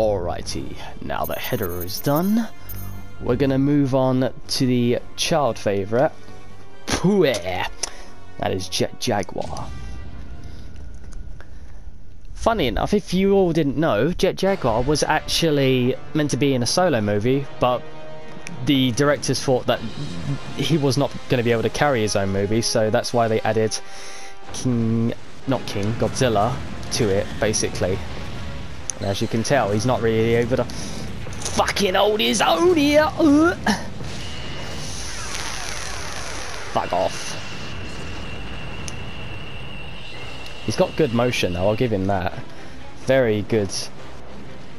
Alrighty, now the header is done, we're gonna move on to the child favourite. That is Jet Jaguar. Funny enough, if you all didn't know, Jet Jaguar was actually meant to be in a solo movie, but the directors thought that he was not going to be able to carry his own movie, so that's why they added King, not King, Godzilla to it, basically. As you can tell, he's not really able to fucking hold his own here. Uh. Fuck off. He's got good motion though, I'll give him that. Very good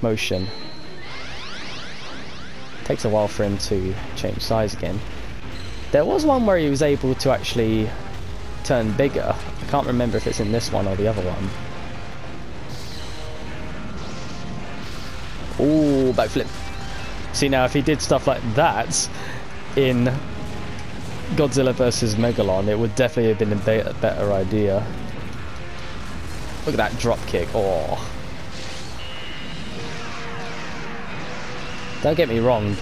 motion. Takes a while for him to change size again. There was one where he was able to actually turn bigger. I can't remember if it's in this one or the other one. Ooh, backflip. See now, if he did stuff like that in Godzilla vs. Megalon, it would definitely have been a better idea. Look at that drop kick. Oh. Don't get me wrong,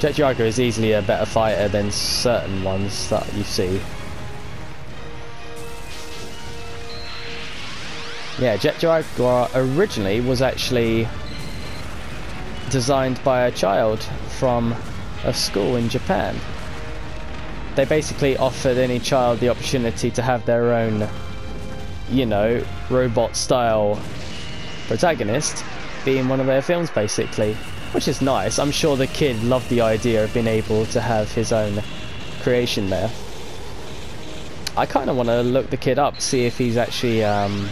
Jet Jaguar is easily a better fighter than certain ones that you see. Yeah, Jet Jaguar originally was actually designed by a child from a school in Japan. They basically offered any child the opportunity to have their own, you know, robot style protagonist being one of their films basically. Which is nice. I'm sure the kid loved the idea of being able to have his own creation there. I kind of want to look the kid up, see if he's actually, um,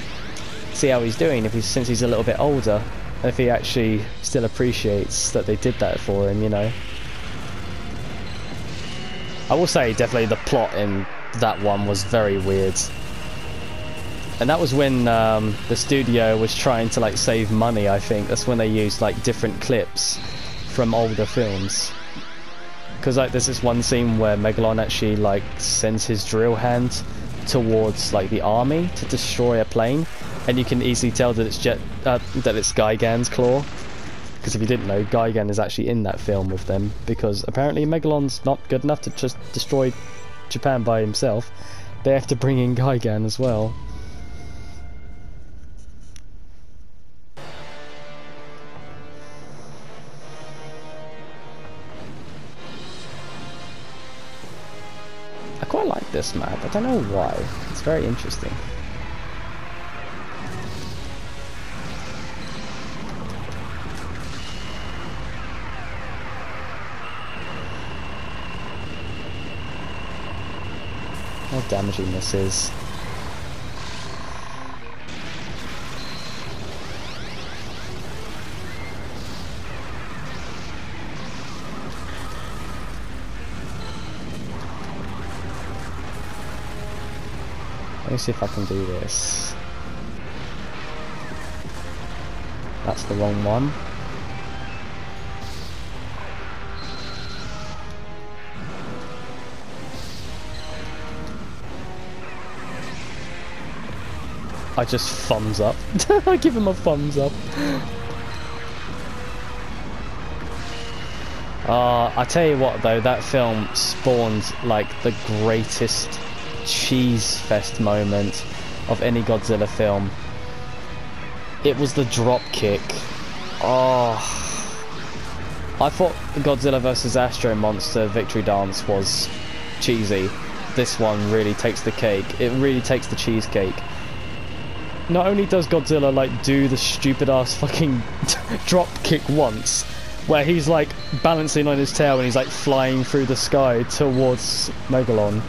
see how he's doing, if he's since he's a little bit older if he actually still appreciates that they did that for him, you know. I will say definitely the plot in that one was very weird. And that was when um, the studio was trying to like save money, I think. That's when they used like different clips from older films. Because like there's this one scene where Megalon actually like sends his drill hand towards like the army to destroy a plane and you can easily tell that it's Jet uh, that it's Gigan's claw. Because if you didn't know, Gigan is actually in that film with them. Because apparently Megalon's not good enough to just destroy Japan by himself. They have to bring in Gigan as well. I quite like this map. I don't know why. It's very interesting. Damaging this is. Let me see if I can do this. That's the wrong one. I just thumbs up. I give him a thumbs up. Uh, I tell you what though, that film spawned like the greatest cheese fest moment of any Godzilla film. It was the drop kick. Oh, I thought Godzilla vs Astro Monster Victory Dance was cheesy. This one really takes the cake. It really takes the cheesecake not only does Godzilla like do the stupid ass fucking drop kick once, where he's like balancing on his tail and he's like flying through the sky towards Megalon,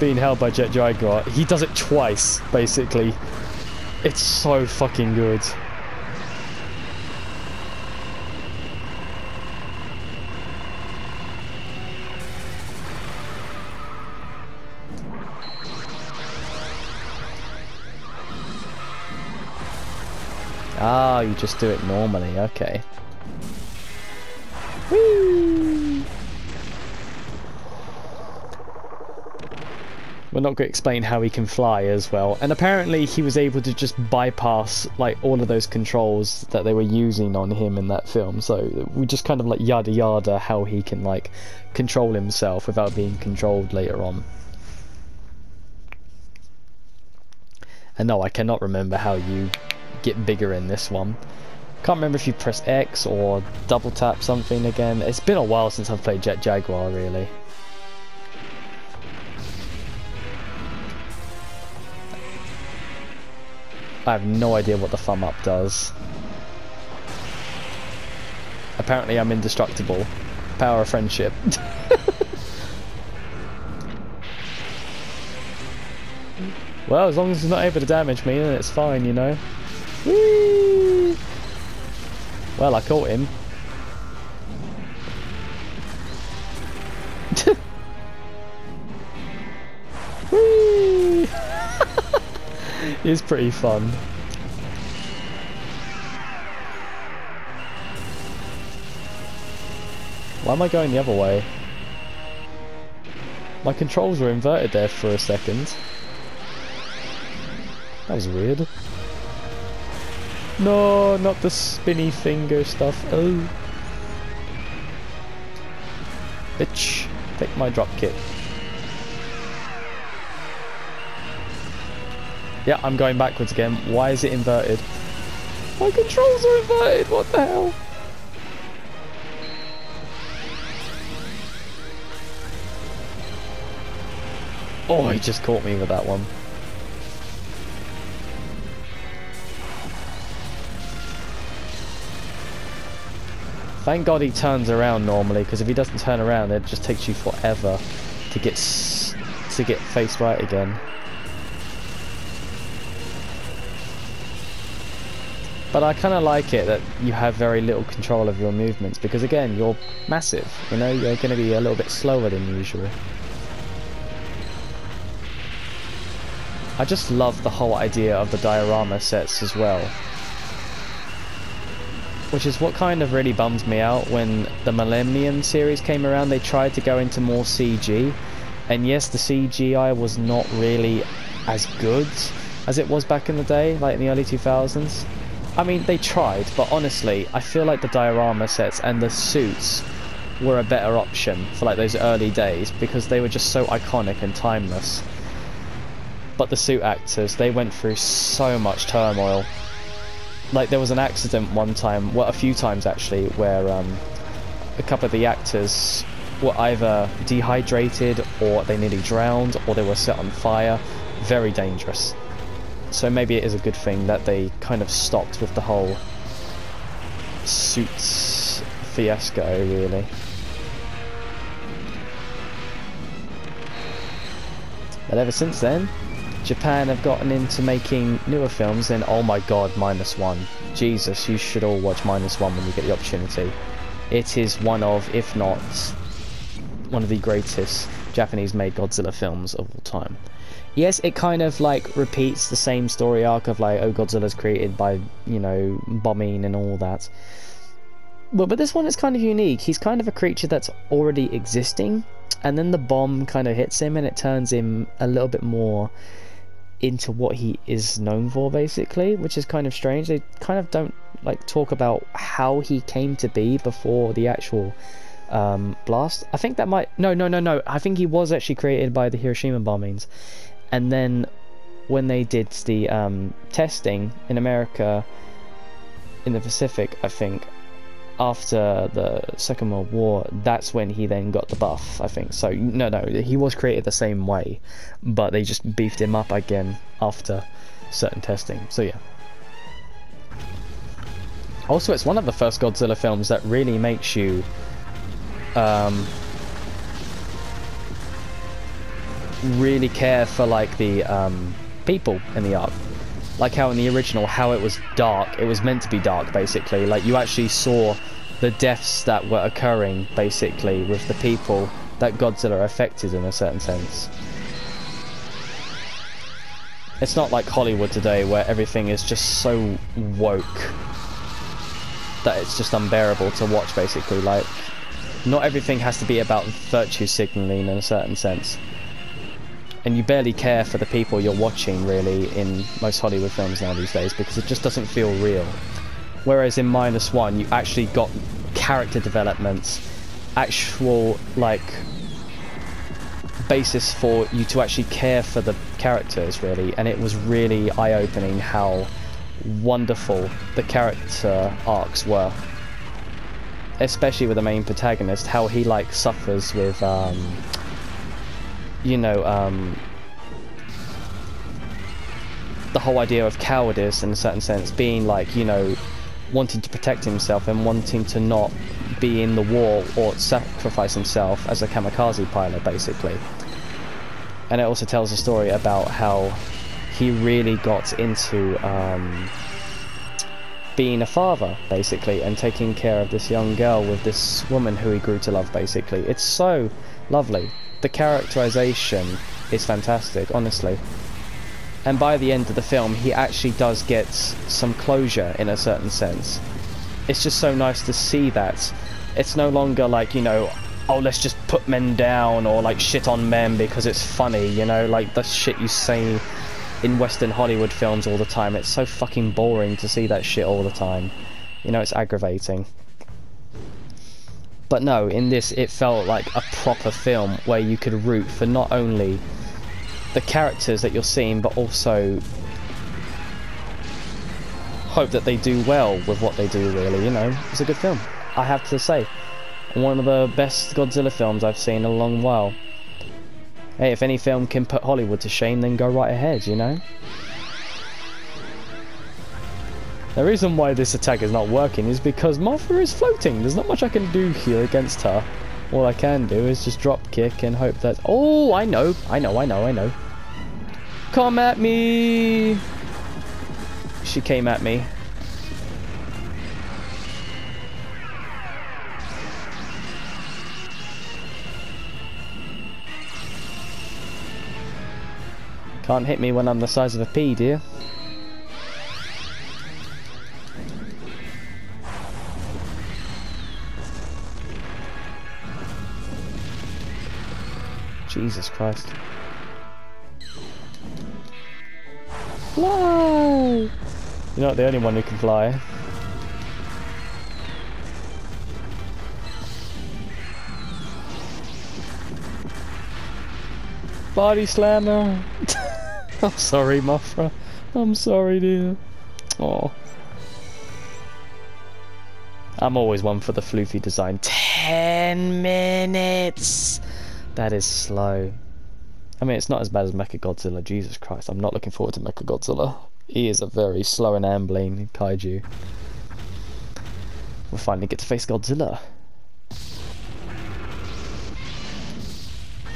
being held by Jet Jaguar. He does it twice, basically. It's so fucking good. Ah, you just do it normally, okay. Whee! we're not going to explain how he can fly as well. And apparently he was able to just bypass like all of those controls that they were using on him in that film. So we just kind of like yada yada how he can like control himself without being controlled later on. And no, I cannot remember how you get bigger in this one. Can't remember if you press X or double tap something again. It's been a while since I've played Jet Jaguar, really. I have no idea what the thumb up does. Apparently I'm indestructible. Power of friendship. well, as long as he's not able to damage me, then it's fine, you know. Well, I caught him. It's pretty fun. Why am I going the other way? My controls were inverted there for a second. That was weird. No, not the spinny finger stuff. Oh. Bitch, take my drop kit. Yeah, I'm going backwards again. Why is it inverted? My controls are inverted, what the hell? Oh, he just caught me with that one. Thank God he turns around normally, because if he doesn't turn around, it just takes you forever to get to get face right again. But I kind of like it that you have very little control of your movements, because again, you're massive, you know, you're going to be a little bit slower than usual. I just love the whole idea of the diorama sets as well. Which is what kind of really bums me out when the Millennium series came around. They tried to go into more CG. And yes, the CGI was not really as good as it was back in the day, like in the early 2000s. I mean, they tried, but honestly, I feel like the diorama sets and the suits were a better option for like those early days because they were just so iconic and timeless. But the suit actors, they went through so much turmoil like there was an accident one time, well a few times actually, where um, a couple of the actors were either dehydrated or they nearly drowned or they were set on fire. Very dangerous. So maybe it is a good thing that they kind of stopped with the whole suits fiasco really. But ever since then, Japan have gotten into making newer films, then oh my god, Minus One. Jesus, you should all watch Minus One when you get the opportunity. It is one of, if not one of the greatest Japanese-made Godzilla films of all time. Yes, it kind of like repeats the same story arc of like, oh, Godzilla's created by, you know, bombing and all that. But, but this one is kind of unique. He's kind of a creature that's already existing, and then the bomb kind of hits him and it turns him a little bit more into what he is known for basically which is kind of strange. They kind of don't like talk about how he came to be before the actual um, blast. I think that might no no no no. I think he was actually created by the Hiroshima bombings. And then when they did the um, testing in America in the Pacific I think after the Second World War, that's when he then got the buff, I think. So, no, no, he was created the same way, but they just beefed him up again after certain testing. So, yeah. Also, it's one of the first Godzilla films that really makes you um, really care for, like, the um, people in the arc like how in the original, how it was dark, it was meant to be dark basically. Like you actually saw the deaths that were occurring basically with the people that Godzilla affected in a certain sense. It's not like Hollywood today where everything is just so woke that it's just unbearable to watch basically. Like, not everything has to be about virtue signaling in a certain sense. And you barely care for the people you're watching really in most Hollywood films now these days because it just doesn't feel real. Whereas in Minus One, you actually got character developments, actual like basis for you to actually care for the characters really, and it was really eye-opening how wonderful the character arcs were. Especially with the main protagonist, how he like suffers with um, you know, um, the whole idea of cowardice in a certain sense being like, you know, wanting to protect himself and wanting to not be in the war or sacrifice himself as a kamikaze pilot, basically. And it also tells a story about how he really got into um, being a father, basically, and taking care of this young girl with this woman who he grew to love, basically. It's so lovely the characterization is fantastic, honestly. And by the end of the film, he actually does get some closure in a certain sense. It's just so nice to see that. It's no longer like, you know, oh, let's just put men down or like shit on men because it's funny, you know, like the shit you say in Western Hollywood films all the time. It's so fucking boring to see that shit all the time. You know, it's aggravating. But no, in this it felt like a proper film where you could root for not only the characters that you're seeing, but also hope that they do well with what they do, really, you know. It's a good film, I have to say. One of the best Godzilla films I've seen in a long while. Hey, if any film can put Hollywood to shame, then go right ahead, you know? The reason why this attack is not working is because Mothra is floating. There's not much I can do here against her. All I can do is just drop kick and hope that... Oh, I know. I know, I know, I know. Come at me! She came at me. Can't hit me when I'm the size of a pea, dear. Jesus Christ. Fly! You're not the only one who can fly. Body slammer! I'm sorry, Mothra. I'm sorry, dear. Oh. I'm always one for the floofy design. Ten minutes! That is slow. I mean, it's not as bad as Mechagodzilla. Jesus Christ, I'm not looking forward to Mechagodzilla. He is a very slow and ambling kaiju. We'll finally get to face Godzilla.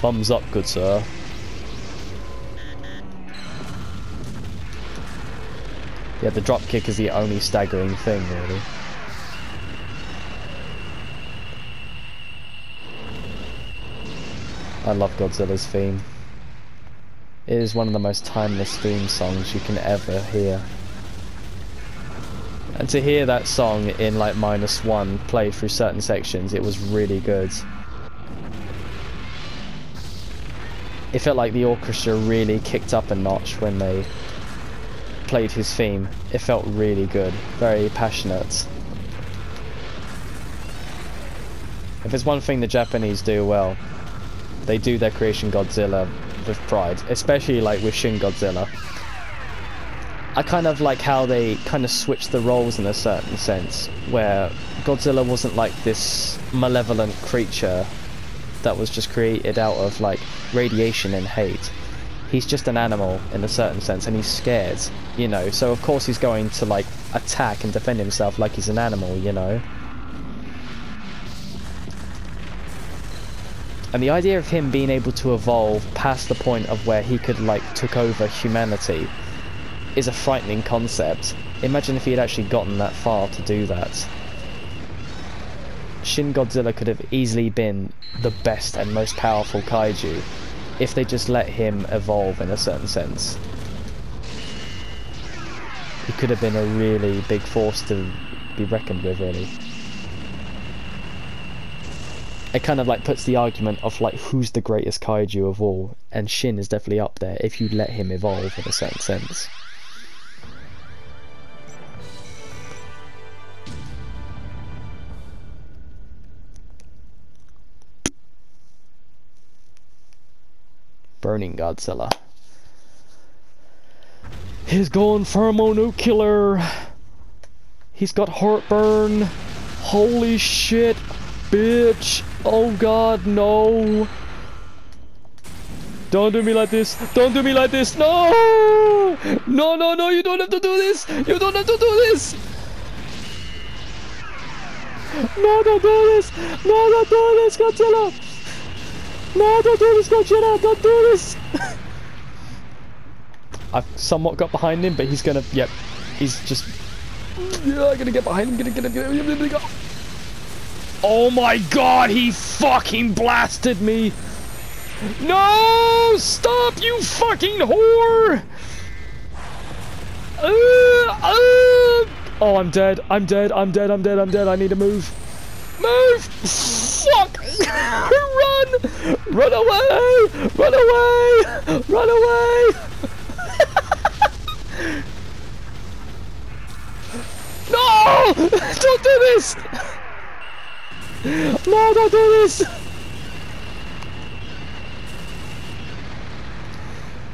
Thumbs up, good sir. Yeah, the drop kick is the only staggering thing, really. I love Godzilla's theme. It is one of the most timeless theme songs you can ever hear. And to hear that song in like minus one played through certain sections, it was really good. It felt like the orchestra really kicked up a notch when they played his theme. It felt really good, very passionate. If there's one thing the Japanese do well, they do their creation Godzilla with pride, especially like with Shin Godzilla. I kind of like how they kind of switched the roles in a certain sense, where Godzilla wasn't like this malevolent creature that was just created out of like radiation and hate. He's just an animal in a certain sense, and he's scared, you know. So of course he's going to like attack and defend himself like he's an animal, you know. And the idea of him being able to evolve past the point of where he could like took over humanity is a frightening concept. Imagine if he had actually gotten that far to do that. Shin Godzilla could have easily been the best and most powerful kaiju if they just let him evolve in a certain sense. He could have been a really big force to be reckoned with, really. It kind of like puts the argument of like who's the greatest kaiju of all, and Shin is definitely up there if you let him evolve in a certain sense. Burning Godzilla. He's going thermonuclear. He's got heartburn. Holy shit, bitch. Oh god, no. Don't do me like this. Don't do me like this. No! No, no, no, you don't have to do this. You don't have to do this. No, don't do this. No, don't do this, Godzilla. No, don't do this, Godzilla. Don't do this. I've somewhat got behind him, but he's gonna, yep, he's just, yeah, I'm gonna get behind him, gonna get him, get him, get him, go. Oh my god, he fucking blasted me! No! Stop, you fucking whore! Uh, uh. Oh, I'm dead, I'm dead, I'm dead, I'm dead, I'm dead, I need to move. Move! Fuck! Run! Run away! Run away! Run away! No! Don't do this! No, don't do this!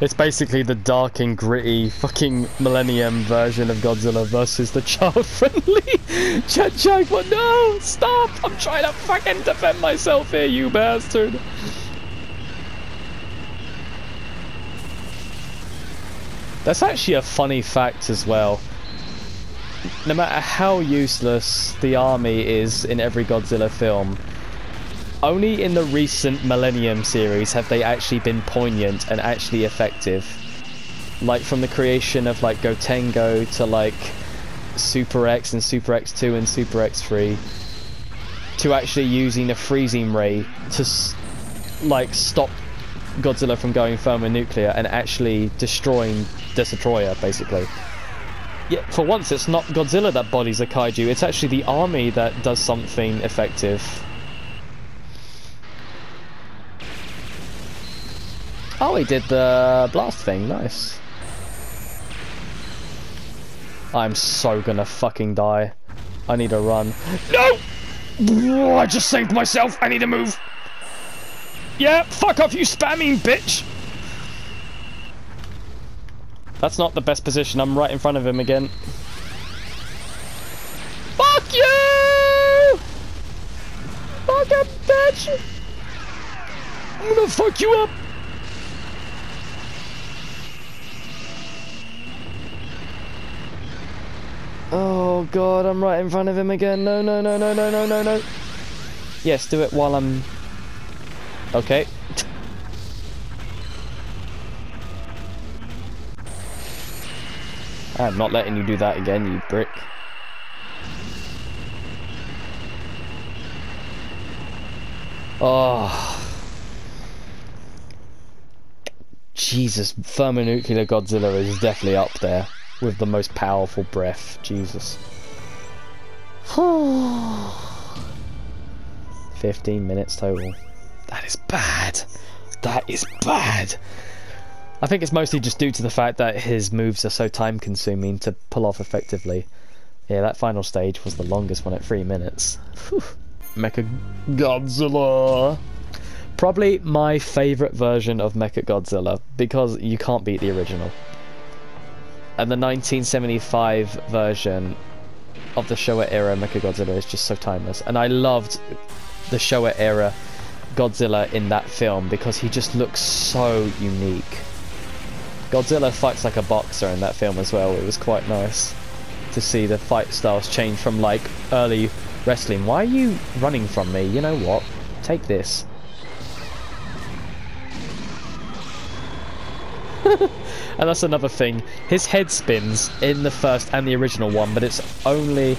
It's basically the dark and gritty fucking Millennium version of Godzilla versus the child-friendly Jet Jaguar. No! Stop! I'm trying to fucking defend myself here, you bastard! That's actually a funny fact as well no matter how useless the army is in every Godzilla film, only in the recent Millennium series have they actually been poignant and actually effective. Like from the creation of like Gotengo to like Super X and Super X2 and Super X3 to actually using a freezing ray to like stop Godzilla from going thermonuclear and actually destroying Destoroyah basically. Yeah, for once it's not Godzilla that bodies a kaiju, it's actually the army that does something effective. Oh, he did the blast thing, nice. I'm so gonna fucking die. I need to run. No! I just saved myself, I need to move! Yeah, fuck off you spamming bitch! That's not the best position. I'm right in front of him again. Fuck you! Fuck up, bitch! I'm gonna fuck you up! Oh god, I'm right in front of him again. No, no, no, no, no, no, no, no. Yes, do it while I'm... Okay. I'm not letting you do that again, you brick. Oh. Jesus, thermonuclear Godzilla is definitely up there with the most powerful breath. Jesus. 15 minutes total. That is bad. That is bad. I think it's mostly just due to the fact that his moves are so time consuming to pull off effectively. Yeah, that final stage was the longest one at three minutes. Mecha Godzilla! Probably my favourite version of Mecha Godzilla because you can't beat the original. And the 1975 version of the Showa era Mecha Godzilla is just so timeless. And I loved the Showa era Godzilla in that film because he just looks so unique. Godzilla fights like a boxer in that film as well. It was quite nice to see the fight styles change from like early wrestling. Why are you running from me? You know what? Take this. and that's another thing. His head spins in the first and the original one, but it's only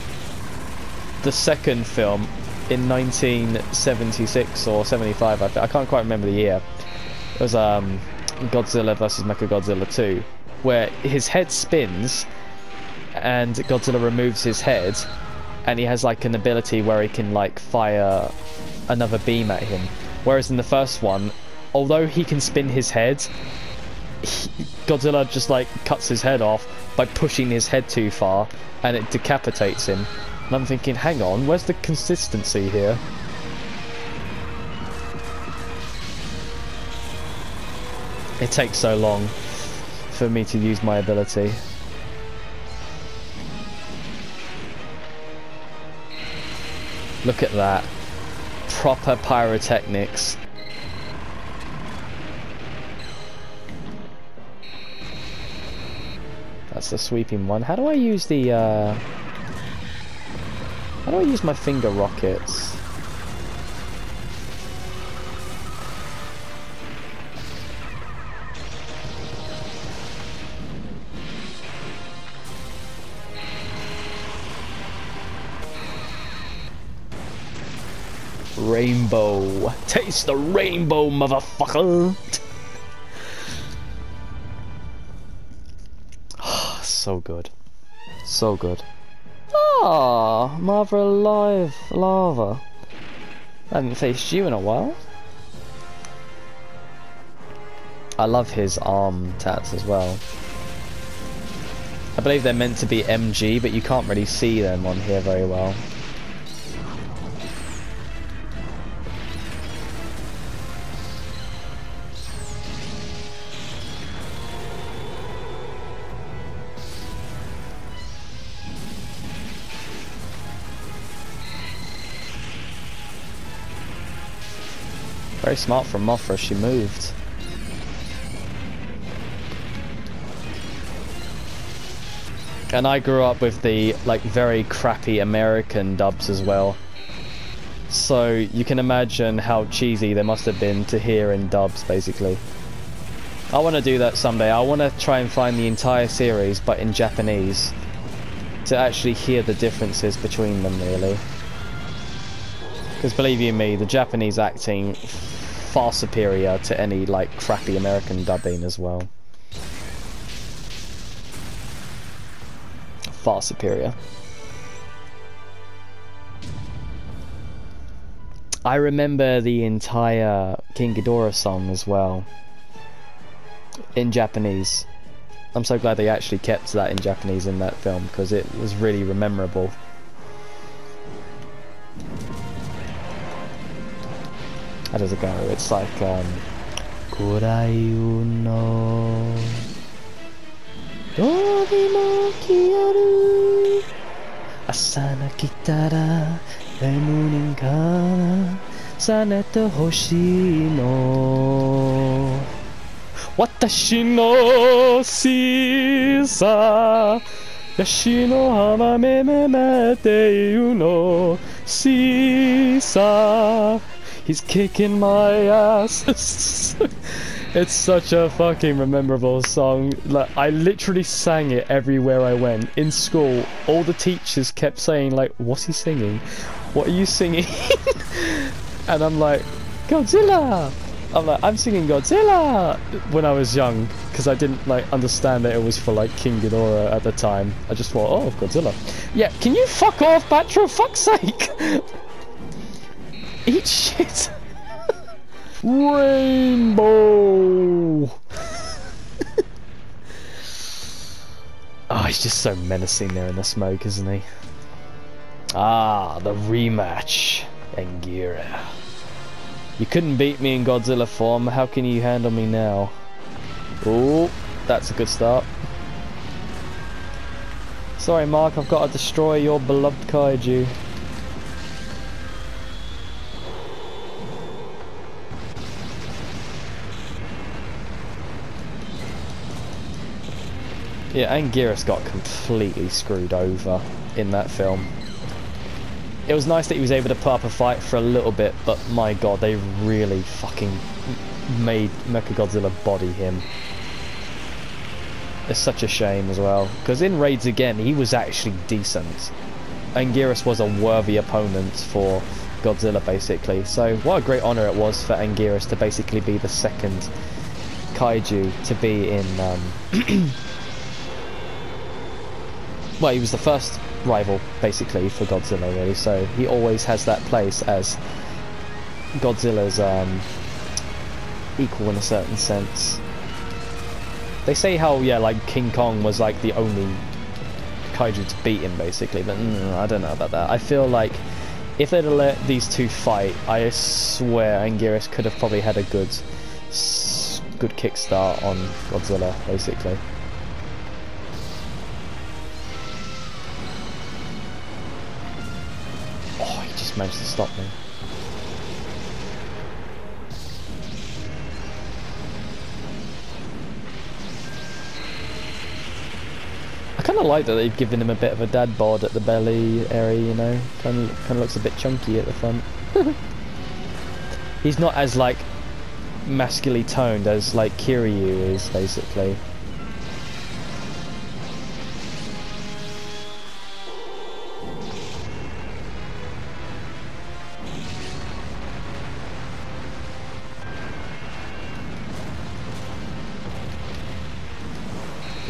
the second film in 1976 or 75. I, I can't quite remember the year. It was um Godzilla vs Mechagodzilla 2, where his head spins and Godzilla removes his head, and he has like an ability where he can like fire another beam at him. Whereas in the first one, although he can spin his head, he, Godzilla just like cuts his head off by pushing his head too far and it decapitates him. And I'm thinking, hang on, where's the consistency here? It takes so long for me to use my ability. Look at that. Proper pyrotechnics. That's the sweeping one. How do I use the, uh... How do I use my finger rockets? Rainbow. Taste the rainbow, motherfucker. so good. So good. Ah, mother alive, lava. I haven't faced you in a while. I love his arm tats as well. I believe they're meant to be MG, but you can't really see them on here very well. Very smart from Mothra, she moved. And I grew up with the like very crappy American dubs as well. So you can imagine how cheesy they must have been to hear in dubs basically. I want to do that someday. I want to try and find the entire series but in Japanese to actually hear the differences between them really. Because believe you me, the Japanese acting far superior to any like crappy American dubbing as well. Far superior. I remember the entire King Ghidorah song as well. In Japanese. I'm so glad they actually kept that in Japanese in that film because it was really memorable. How does it go? It's like, um... No... Dorimo kiyaru Asana kitara kana Sanete hoshi no Watashi no sisa hama me me me te you no Sisa He's kicking my ass. it's such a fucking memorable song. Like I literally sang it everywhere I went. In school, all the teachers kept saying like, "What's he singing? What are you singing?" and I'm like, "Godzilla." I'm like, I'm singing Godzilla when I was young because I didn't like understand that it was for like King Ghidorah at the time. I just thought, oh, Godzilla. Yeah, can you fuck off, Battra? Fuck's sake! Eat shit! Rainbow! oh, he's just so menacing there in the smoke, isn't he? Ah, the rematch. Anguirus. You couldn't beat me in Godzilla form, how can you handle me now? Oh, that's a good start. Sorry Mark, I've got to destroy your beloved kaiju. Yeah, Anguirus got completely screwed over in that film. It was nice that he was able to put up a fight for a little bit, but my god, they really fucking made Mechagodzilla body him. It's such a shame as well, because in Raids again, he was actually decent. Anguirus was a worthy opponent for Godzilla, basically. So what a great honor it was for Anguirus to basically be the second kaiju to be in um, well, he was the first rival, basically, for Godzilla, really, so he always has that place as Godzilla's um, equal in a certain sense. They say how yeah, like King Kong was like the only kaiju to beat him basically, but mm, I don't know about that. I feel like if they'd let these two fight, I swear Anguirus could have probably had a good, good kickstart on Godzilla basically. Just managed to stop me. I kind of like that they've given him a bit of a dad bod at the belly area, you know? Kind of, kind of looks a bit chunky at the front. He's not as, like, masculinely toned as, like, Kiryu is, basically.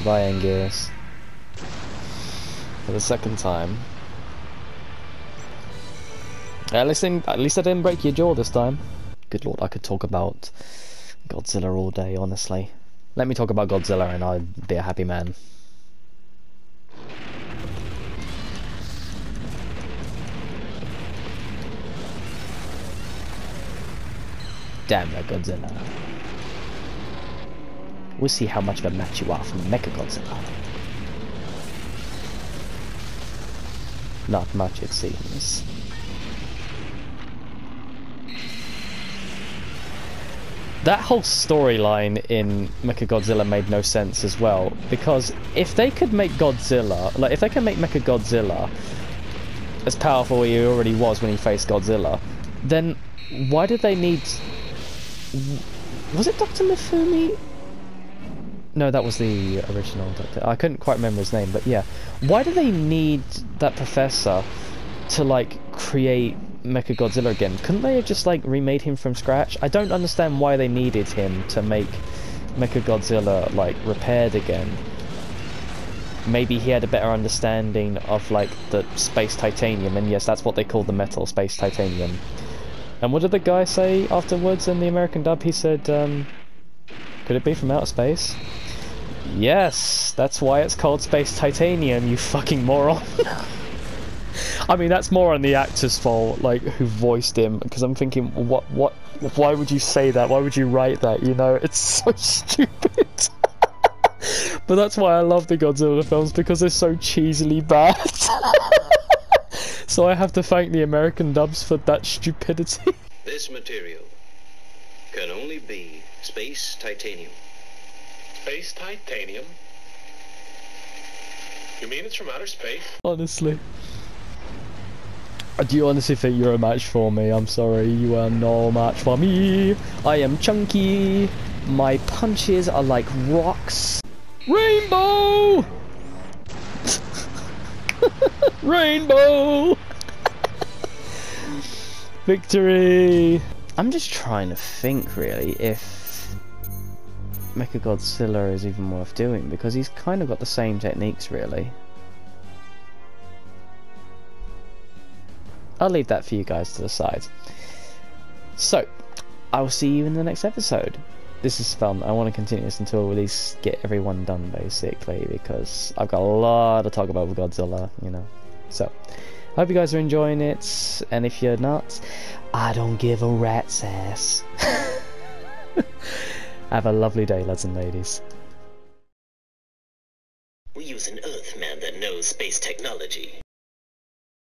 Goodbye, Anguirus for the second time. At least, at least I didn't break your jaw this time. Good lord, I could talk about Godzilla all day, honestly. Let me talk about Godzilla and I'd be a happy man. Damn that Godzilla. We'll see how much of a match you are from Mechagodzilla. Not much, it seems. That whole storyline in Mechagodzilla made no sense as well, because if they could make Godzilla, like if they can make Mechagodzilla as powerful as he already was when he faced Godzilla, then why did they need... Was it Dr. Mifune no, that was the original Doctor. I couldn't quite remember his name, but yeah. Why do they need that professor to, like, create Mechagodzilla again? Couldn't they have just, like, remade him from scratch? I don't understand why they needed him to make Mechagodzilla, like, repaired again. Maybe he had a better understanding of, like, the space titanium, and yes, that's what they call the metal, space titanium. And what did the guy say afterwards in the American dub? He said, um, could it be from outer space? Yes, that's why it's called Space Titanium, you fucking moron. I mean, that's more on the actor's fault, like, who voiced him, because I'm thinking, what, what, why would you say that? Why would you write that, you know? It's so stupid. but that's why I love the Godzilla films, because they're so cheesily bad. so I have to thank the American dubs for that stupidity. This material can only be space titanium. Space titanium? You mean it's from outer space? Honestly. Do you honestly think you're a match for me? I'm sorry, you are no match for me. I am chunky. My punches are like rocks. Rainbow! Rainbow! Victory! I'm just trying to think really if Mechagodzilla is even worth doing because he's kind of got the same techniques really. I'll leave that for you guys to decide. So, I will see you in the next episode. This is fun. I want to continue this until we at least get everyone done, basically, because I've got a lot to talk about with Godzilla, you know. So, I hope you guys are enjoying it, and if you're not, I don't give a rat's ass. Have a lovely day, lads and ladies. We use an Earthman that knows space technology.